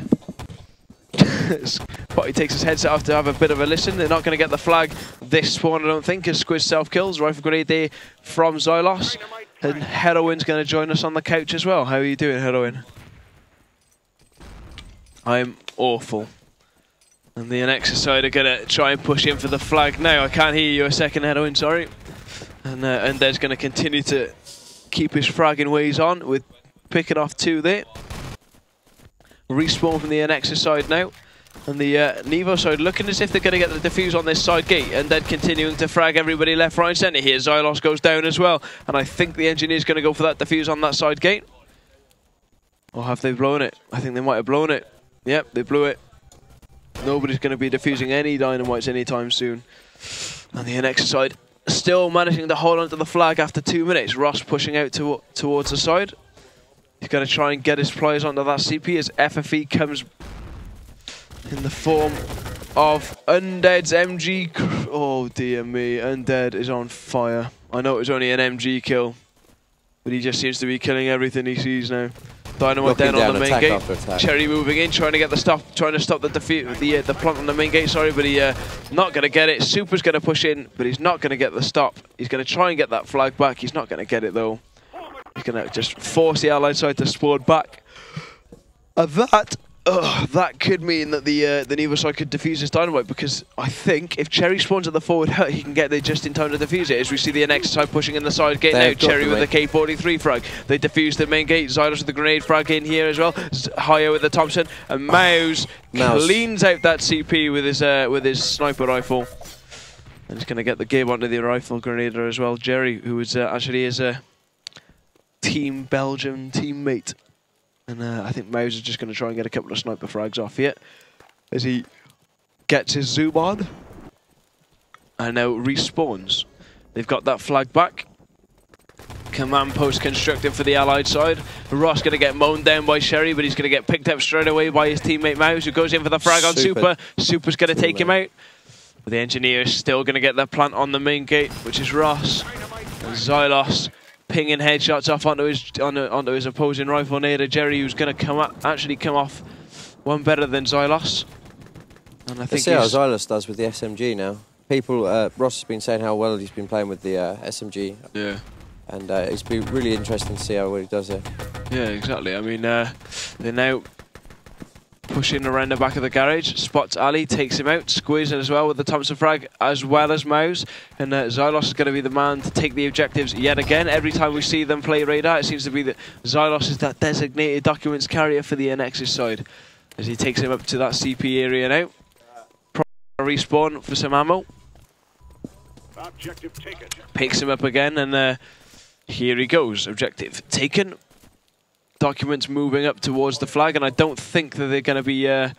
but he takes his headset off to have a bit of a listen. They're not going to get the flag this spawn, I don't think, as Squiz self-kills. Rifle grenade there from Xylos. And Heroin's going to join us on the couch as well. How are you doing, Heroin? I'm awful. And the Anexis side are going to try and push in for the flag now. I can't hear you a second, Heroin, sorry. And, uh, and there's going to continue to keep his fragging ways on with picking off two there. Respawn from the Anexis side now. And the uh, Nevo side looking as if they're going to get the defuse on this side gate and then continuing to frag everybody left, right and centre here. Xylos goes down as well. And I think the engineer's going to go for that defuse on that side gate. Or have they blown it? I think they might have blown it. Yep, they blew it. Nobody's going to be defusing any dynamites anytime soon. And the Anexis side still managing to hold onto the flag after two minutes. Ross pushing out to, towards the side. He's going to try and get his players onto that CP as FFE comes in the form of Undead's MG. Oh dear me, Undead is on fire. I know it was only an MG kill, but he just seems to be killing everything he sees now. Dynamite down, down, on the main gate. Cherry moving in, trying to get the stop, trying to stop the defeat, the uh, the plant on the main gate. Sorry, but he uh, not going to get it. Super's going to push in, but he's not going to get the stop. He's going to try and get that flag back. He's not going to get it though. He's going to just force the allied side to spawn back. And that Ugh, that could mean that the uh, the Nevo side could defuse this dynamite because I think if Cherry spawns at the forward hut, he can get there just in time to defuse it. As we see the next side pushing in the side gate now, Cherry with the K43 frag. They defuse the main gate. Xylos with the grenade frag in here as well. Hyo with the Thompson and Mouse, Mouse. cleans out that CP with his uh, with his sniper rifle. And he's going to get the game onto the rifle grenadier as well. Jerry, who is uh, actually his uh, team Belgium teammate. And uh, I think Mouse is just going to try and get a couple of sniper frags off here as he gets his zoom on and now respawns. They've got that flag back. Command post constructed for the allied side. Ross going to get mown down by Sherry, but he's going to get picked up straight away by his teammate Mouse, who goes in for the frag on Super. Super's going to take him out. But the engineer is still going to get the plant on the main gate, which is Ross. And Xylos pinging headshots off onto his onto, onto his opposing rifle near to Jerry, who's going to come up, actually come off one better than Xylos. And I think see how Xylos does with the SMG now. People, uh, Ross has been saying how well he's been playing with the uh, SMG. Yeah. And uh, it's been really interesting to see how well he does it. Yeah, exactly. I mean, uh, they're now pushing around the back of the garage. Spots Ali, takes him out, squeezing as well with the Thompson frag, as well as Mouse. And uh, Xylos is going to be the man to take the objectives yet again. Every time we see them play radar, it seems to be that Xylos is that designated documents carrier for the Anexis side. As he takes him up to that CP area now. Respawn for some ammo. objective Picks him up again, and uh, here he goes. Objective taken documents moving up towards the flag, and I don't think that they're going to be uh,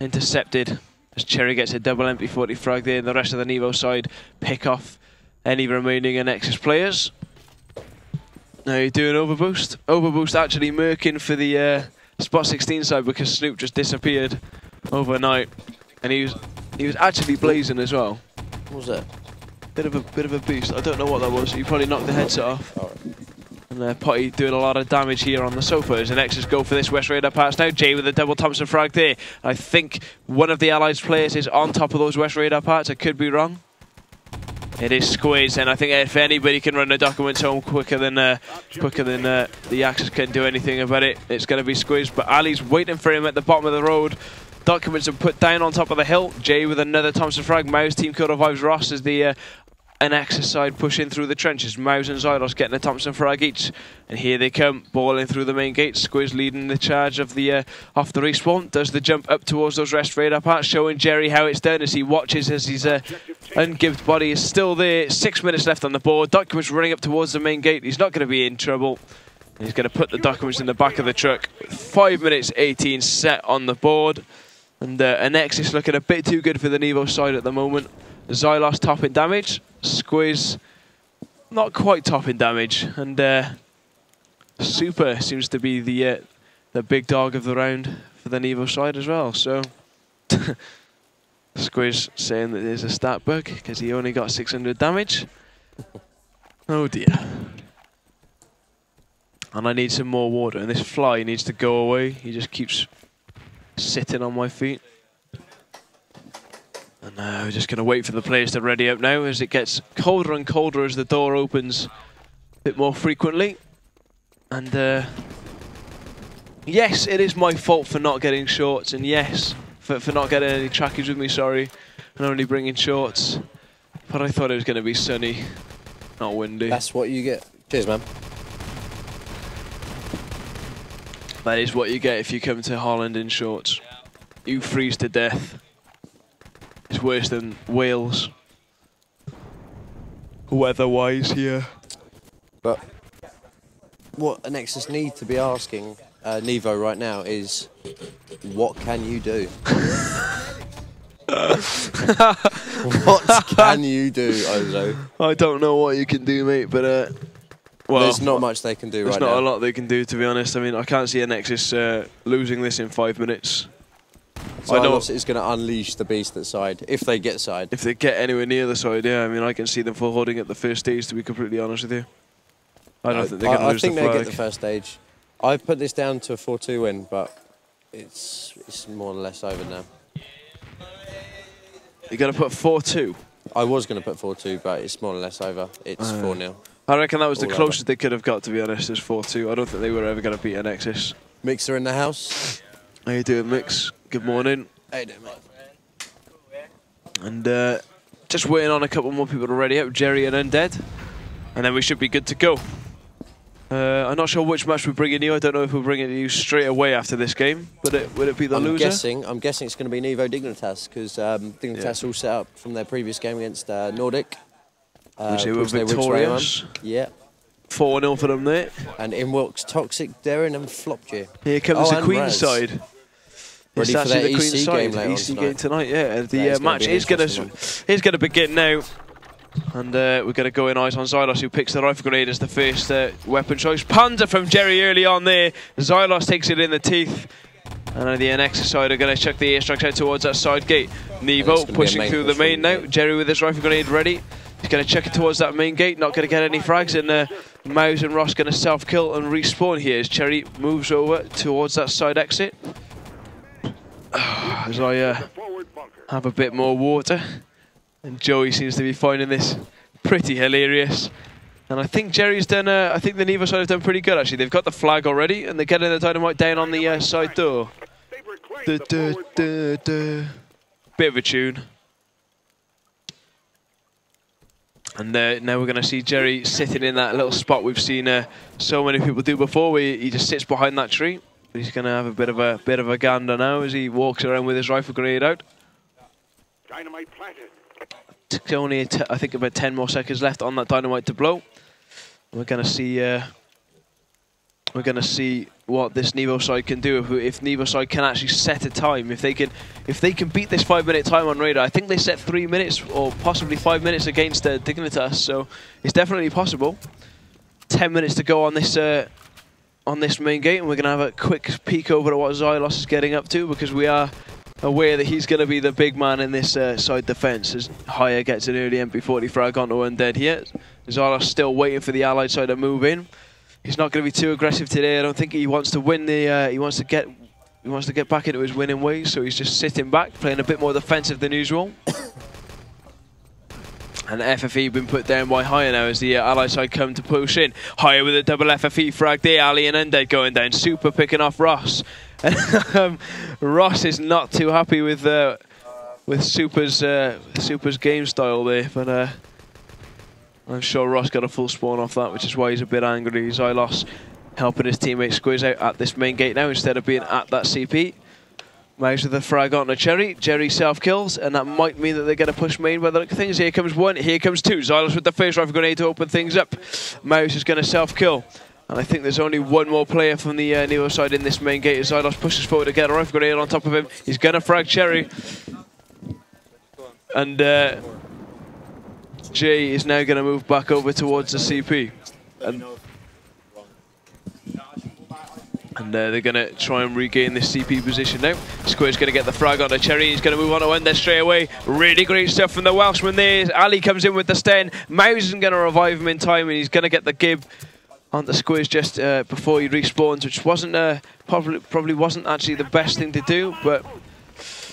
intercepted as Cherry gets a double MP40 frag there, and the rest of the Nevo side pick off any remaining Nexus players. Now you're doing overboost. Overboost actually murking for the uh, spot 16 side because Snoop just disappeared overnight, and he was he was actually blazing as well. What was that? Bit of a bit of a boost. I don't know what that was. He probably knocked the headset off. And uh, Potty doing a lot of damage here on the sofa as the Nexus go for this West Radar parts now. Jay with a double Thompson frag there. I think one of the Allies players is on top of those West Radar parts. I could be wrong. It is Squiz, and I think if anybody can run the documents home quicker than uh, quicker than uh, the Axis can do anything about it, it's going to be Squiz. But Ali's waiting for him at the bottom of the road. Documents are put down on top of the hill. Jay with another Thompson frag. Mouse team kill revives Ross as the uh, an Axis side pushing through the trenches. Mouse and Xylos getting a Thompson frag each. And here they come, balling through the main gate. Squiz leading the charge of the uh, off the respawn. Does the jump up towards those west radar parts, showing Jerry how it's done as he watches as his uh, ungibbed body is still there. Six minutes left on the board. Documents running up towards the main gate. He's not going to be in trouble. He's going to put the documents in the back of the truck. Five minutes 18 set on the board. And uh, Anexis looking a bit too good for the Nevo side at the moment. Xylos top in damage. Squiz not quite top in damage. And uh, Super seems to be the uh, the big dog of the round for the Nevo side as well. So Squiz saying that there's a stat bug because he only got 600 damage. Oh dear. And I need some more water. And this fly needs to go away. He just keeps sitting on my feet. And uh, we're just going to wait for the players to ready up now as it gets colder and colder as the door opens a bit more frequently. And uh, yes, it is my fault for not getting shorts. And yes, for, for not getting any trackies with me, sorry. And only bringing shorts. But I thought it was going to be sunny, not windy. That's what you get. Cheers, man. That is what you get if you come to Holland in shorts. You freeze to death. It's worse than Wales. Weather-wise here. But what Anexis need to be asking uh, Nevo right now is, what can you do? what can you do, Ozo? I don't know what you can do, mate, but uh, well, there's not much they can do there's right not now. a lot they can do, to be honest. I mean, I can't see Anexis uh, losing this in five minutes. So I know is going to unleash the beast at side, if they get side. if they get anywhere near the side, yeah. I mean, I can see them holding at the first stage. To be completely honest with you, I don't think they're going to I, I think the they get the first stage. I've put this down to a 4-2 win, but it's it's more or less over now. You're going to put four-two. I was going to put 4-2, but it's more or less over. It's Uh, 4-0. I reckon that was the All over. closest they could have got, to be honest, is 4-2. I don't think they were ever going to beat Anexis. Mixer in the house. How you doing, Mix? Good morning. How you doing, mate? And uh, just waiting on a couple more people to ready up, Jerry and Undead. And then we should be good to go. Uh, I'm not sure which match we're bringing you. I don't know if we're bringing you straight away after this game. Would it, would it be the I'm loser? guessing. I'm guessing it's going to be Nevo Dignitas because um, Dignitas Yeah. all set up from their previous game against uh, Nordic. Uh, Which they were victorious. Yeah, 4-0 for them there. and in walks Toxic, Darren, and Flopju. Here comes Oh, the Queen's Raz. side. Ready it's for actually the Queen's EC side. game later EC tonight. game tonight, yeah. The is uh, match is going to is going to begin now. And uh, we're going to go in eyes on Xylos, who picks the rifle grenade as the first uh, weapon choice. Panda from Jerry early on there. Xylos takes it in the teeth. And on the NX side are going to chuck the airstrikes out towards that side gate. Nevo it's gonna be a pushing through the main now. Jerry with his rifle grenade ready. He's going to chuck it towards that main gate. Not going to get any frags. And uh, Mouse and Ross going to self-kill and respawn here as Cherry moves over towards that side exit. as I uh, have a bit more water. And Joey seems to be finding this pretty hilarious. And I think Jerry's done, uh, I think the Nevo side have done pretty good actually. They've got the flag already and they're getting the dynamite down on the uh, side door. Duh, duh, duh. Bit of a tune. And uh, now we're going to see Jerry sitting in that little spot we've seen uh, so many people do before, where he he just sits behind that tree. He's going to have a bit of a bit of a gander now as he walks around with his rifle grenade out. Dynamite planted. It's only, t- I think, about 10 more seconds left on that dynamite to blow. We're going to see. Uh, we're going to see what this Nevo side can do. If, if Nevo side can actually set a time, if they can, if they can beat this five-minute time on radar. I think they set three minutes or possibly five minutes against uh, Dignitas, so it's definitely possible. Ten minutes to go on this uh, on this main gate, and we're going to have a quick peek over at what Xylos is getting up to because we are aware that he's going to be the big man in this uh, side defence as Haya gets an early MP40 frag onto Undead here. Xylos still waiting for the allied side to move in. He's not going to be too aggressive today. I don't think he wants to win the. Uh, he wants to get. He wants to get back into his winning ways, so he's just sitting back, playing a bit more defensive than usual. And FFE been put down by Haya now as the uh, allied side come to push in. Haya with a double FFE frag there, Ali and Undead going down. Super picking off Ross. Um, Ross is not too happy with uh, with Super's uh, Super's game style there, but uh, I'm sure Ross got a full spawn off that, which is why he's a bit angry. Xylos helping his teammate squeeze out at this main gate now instead of being at that CP. Mouse with the frag on a Cherry. Jerry self-kills, and that might mean that they're going to push main by the look of things. Here comes one, here comes two. Xylos with the first rifle grenade to open things up. Mouse is going to self-kill. And I think there's only one more player from the uh, Nevo side in this main gate. As Xylos pushes forward to get a rifle grenade on top of him. He's going to frag Cherry. And uh, Jay is now going to move back over towards the CP. And, And uh, they're going to try and regain this CP position now. Square's going to get the frag on the Cherry. He's going to move on to end there straight away. Really great stuff from the Welshman there. Ali comes in with the Sten. Mouse isn't going to revive him in time, and he's going to get the Gib on the Squares just uh, before he respawns, which wasn't uh, probably probably wasn't actually the best thing to do, but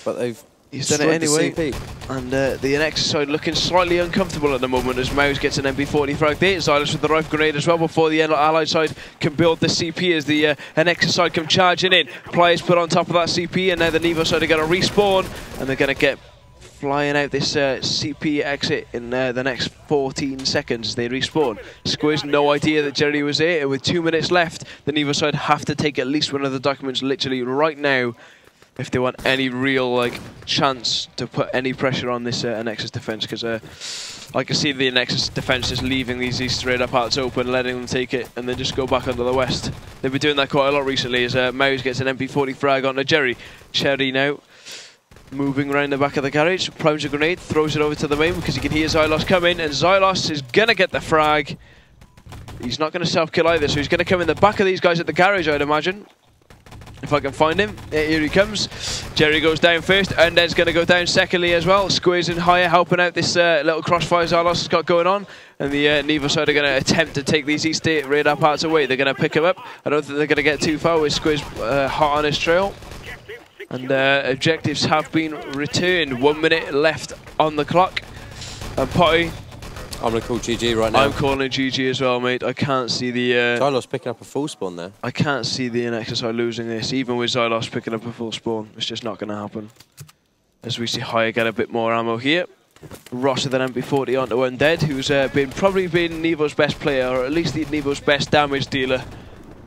but they've He's done it anyway. And uh, the NX side looking slightly uncomfortable at the moment as Mouse gets an MP40 frag there. Xylos with the rifle grenade as well before the Allied side can build the CP as the uh, side come charging in. Players put on top of that CP and now the Nevo side are going to respawn and they're going to get flying out this uh, CP exit in uh, the next 14 seconds as they respawn. Squiz no idea that Jerry was there and with two minutes left the Nevo side have to take at least one of the documents literally right now if they want any real like chance to put any pressure on this uh, Nexus defense because uh, I can see the Nexus defense just leaving these east radar parts open, letting them take it, and then just go back under the west. They've been doing that quite a lot recently as uh, Mouse gets an MP40 frag onto Jerry. Cherry now moving around the back of the garage, primes a grenade, throws it over to the main because he can hear Xylos coming, and Xylos is going to get the frag. He's not going to self-kill either, so he's going to come in the back of these guys at the garage, I'd imagine. If I can find him. Here he comes. Jerry goes down first. and Undead's going to go down secondly as well. Squeezing higher, helping out this uh, little crossfire Xylos has got going on. And the uh, Nevo side are going to attempt to take these East radar parts away. They're going to pick him up. I don't think they're going to get too far with Squiz uh, hot on his trail. And uh, objectives have been returned. One minute left on the clock. And Potty I'm going to call GG right now. I'm calling GG as well, mate. I can't see the... Uh, Xylos picking up a full spawn there. I can't see the NXSI losing this, even with Xylos picking up a full spawn. It's just not going to happen. As we see Haya get a bit more ammo here. Ross with an MP40 onto Undead, who's uh, been probably been Nevo's best player, or at least Nevo's best damage dealer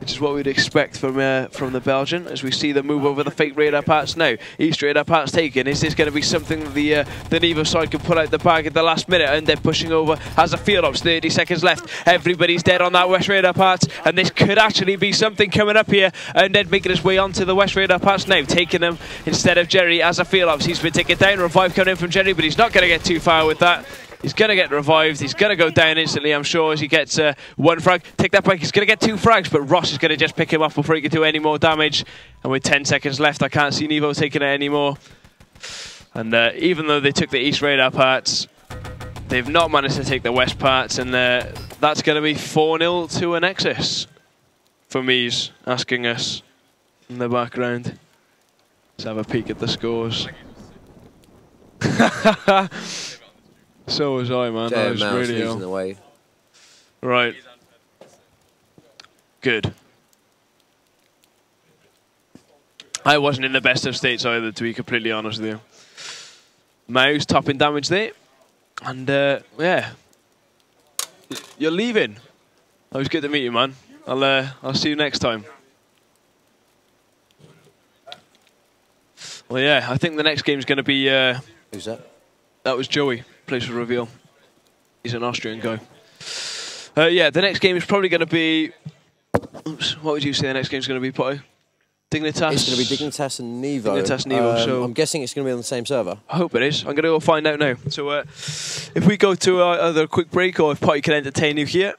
which is what we'd expect from uh, from the Belgian as we see them move over the fake radar parts now. East radar parts taken. Is this going to be something the uh, the Nevo side can pull out the bag at the last minute and they're pushing over as a field ops. 30 seconds left. Everybody's dead on that west radar parts and this could actually be something coming up here. And then making his way onto the west radar parts now, taking them instead of Jerry as a field ops. He's been taken down. Revive coming in from Jerry, but he's not going to get too far with that. He's going to get revived. He's going to go down instantly, I'm sure, as he gets uh, one frag. Take that back. He's going to get two frags, but Ross is going to just pick him up before he can do any more damage. And with 10 seconds left, I can't see Nevo taking it anymore. And uh, even though they took the east radar parts, they've not managed to take the west parts, and uh, that's going to be 4-0 to Anexis. For me's asking us in the background. Let's have a peek at the scores. So was I, man. Damn, I was Mouse really the way. Right. Good. I wasn't in the best of states either, to be completely honest with you. Mouse topping damage there. And, uh, yeah. You're leaving. It was good to meet you, man. I'll, uh, I'll see you next time. Well, yeah, I think the next game's going to be... Uh, Who's that? That was Joey place for reveal. He's an Austrian guy. Uh, yeah, the next game is probably going to be. Oops, what would you say the next game is going to be, Potty? Dignitas. It's going to be Dignitas and Nevo. Dignitas Nevo. Um, so I'm guessing it's going to be on the same server. I hope it is. I'm going to go find out now. So uh, if we go to uh, either a quick break or if Potty can entertain you here,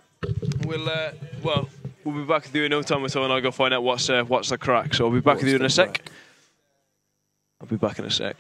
we'll uh, well we'll be back with you in no time or so, and I'll go find out what's uh, what's the crack. So I'll be back what's with you in a sec. Crack? I'll be back in a sec.